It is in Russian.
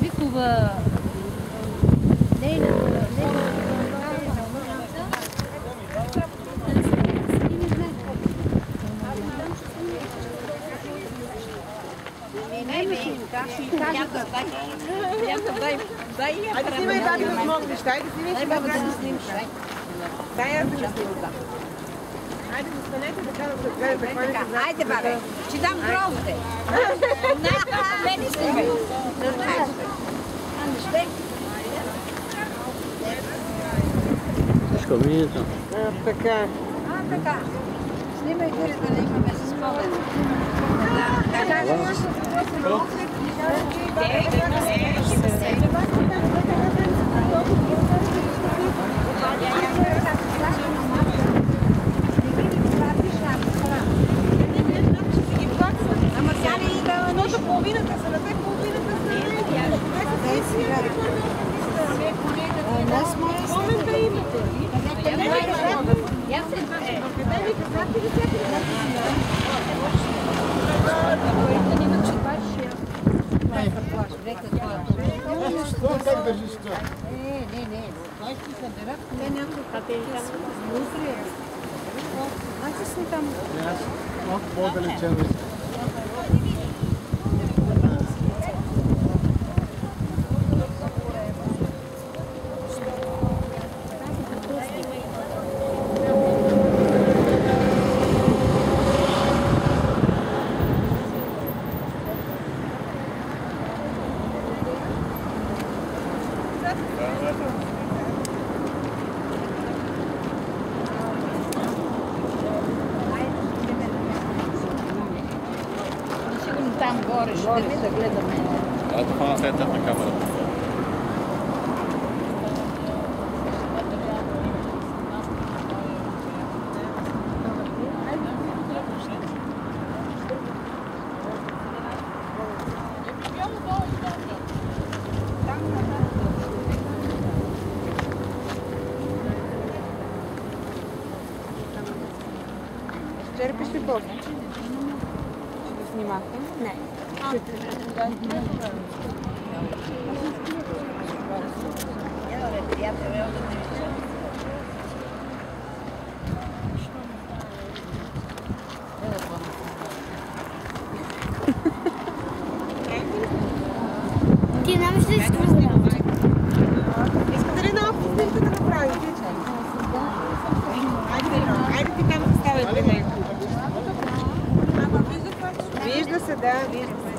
Бикова нейната Айде снимай, да ми помогнеш, айде снимай, ще да снимаш. Дай аз да снимам. Ajde, babe, ci dam grovde. Ne, meni snimaj. Da znaš. Тежко видите. А, Така. A, така. Snimaj gore da ne imame se spomenu. Da, da kažeš. Те са си Момента имате. Как държиш това? Аз малко по-далече. Сигурно там горе, ще да гледаме. А това на тази етап. Черпиш ли после? Ще да снимахте? Не. Ти нямаш ли изключи? Искате cidade.